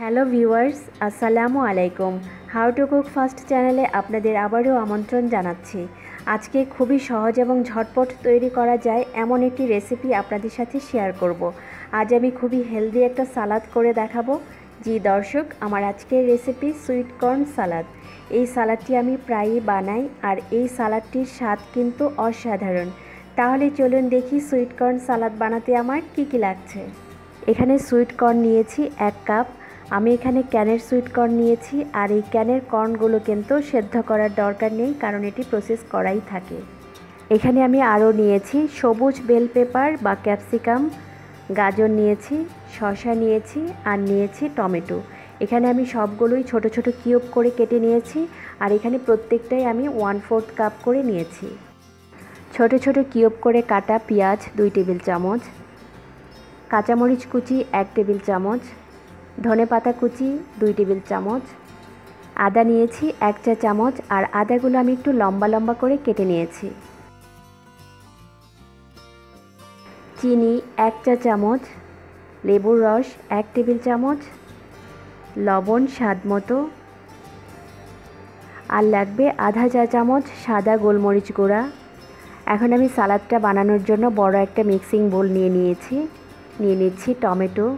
Hello viewers, আসসালামু আলাইকুম। How to cook first চ্যানেলে আপনাদের আবারও আমন্ত্রণ জানাচ্ছি। আজকে খুবই সহজ এবং ঝটপট তৈরি করা যায় এমন একটি রেসিপি আপনাদের সাথে শেয়ার করব। আজ আমি খুবই হেলদি একটা সালাদ করে দেখাবো। জি দর্শক, আমার আজকের রেসিপি সুইট কর্ন সালাদ। এই সালাদটি আমি প্রায়ই বানাই আর এই সালাদটির স্বাদ কিন্তু অসাধারণ। তাহলে চলুন দেখি সুইট কর্ন সালাদ বানাতে আমার কি কি লাগছে। এখানে সুইট কর্ন নিয়েছি এক কাপ আমি এখানে ক্যানের সুইট কর্ন নিয়েছি, আর এই ক্যানের কর্নগুলো কিন্তু সেদ্ধ করার দরকার নেই, কারণ এটি প্রসেস করাই থাকে। এখানে আমি আরও নিয়েছি সবুজ বেল পেপার বা ক্যাপসিকাম, গাজর নিয়েছি, শসা নিয়েছি, আর নিয়েছি টমেটো। এখানে আমি সবগুলোই ছোট ছোট কিউব করে কেটে নিয়েছি, আর এখানে প্রত্যেকটাই আমি ওয়ান ফোর্থ কাপ করে নিয়েছি। ছোট ছোট কিউব করে কাটা পেঁয়াজ দুই টেবিল চামচ, কাঁচামরিচ কুচি এক টেবিল চামচ ধনে পাতা কুচি, দুই টেবিল চামচ। আদা নিয়েছি এক চা চামচ আর আদাগুলো আমি একটু লম্বা লম্বা করে কেটে নিয়েছি। চিনি এক চা চামচ, লেবুর রস এক টেবিল চামচ, লবণ স্বাদ মতো। আর লাগবে আধা চা চামচ সাদা গোলমরিচ গুঁড়া। এখন আমি সালাদটা বানানোর জন্য বড় একটা মিক্সিং বোল নিয়ে নিয়েছি। নিয়ে নিচ্ছি টমেটো,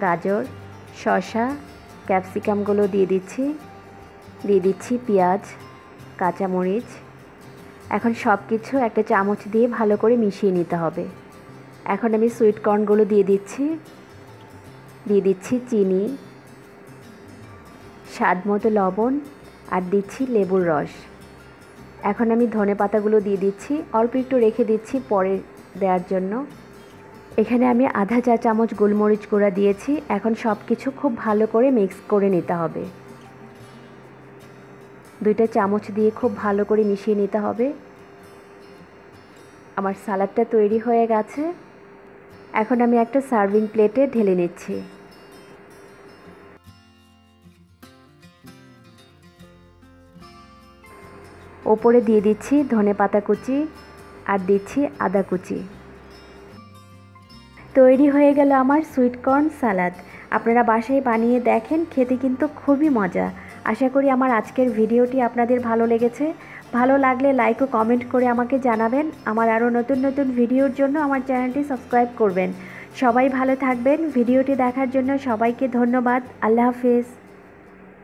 গাজর। শসা, ক্যাপসিকামগুলো দিয়ে দিচ্ছি। দিয়ে দিচ্ছি পেঁয়াজ, কাঁচামরিচ। এখন সব কিছু একটা চামচ দিয়ে ভালো করে মিশিয়ে নিতে হবে। এখন আমি সুইট কর্নগুলো দিয়ে দিচ্ছি। দিয়ে দিচ্ছি চিনি, স্বাদ মতো লবণ, আর দিচ্ছি লেবুর রস। এখন আমি ধনে পাতাগুলো দিয়ে দিচ্ছি। অল্প একটু রেখে দিচ্ছি পরে দেওয়ার জন্য। এখানে আমি আধা চা চামচ গোলমরিচ গুঁড়া দিয়েছি। এখন সব কিছু খুব ভালো করে মিক্স করে নিতে হবে। দুইটা চামচ দিয়ে খুব ভালো করে মিশিয়ে নিতে হবে। আমার সালাডটা তৈরি হয়ে গেছে। এখন আমি একটা সার্ভিং প্লেটে ঢেলে নিচ্ছি। ওপরে দিয়ে দিচ্ছি ধনে পাতা কুচি আর দিচ্ছি আদা কুচি। তৈরি হয়ে গেল আমার সুইটকর্ন সালাদ আপনারা বাসায় বানিয়ে দেখেন, খেতে কিন্তু খুবই মজা। আশা করি আমার আজকের ভিডিওটি আপনাদের ভালো লেগেছে। ভালো লাগলে লাইক ও কমেন্ট করে আমাকে জানাবেন। আমার আরও নতুন নতুন ভিডিওর জন্য আমার চ্যানেলটি সাবস্ক্রাইব করবেন। সবাই ভালো থাকবেন। ভিডিওটি দেখার জন্য সবাইকে ধন্যবাদ। আল্লাহ হাফিজ।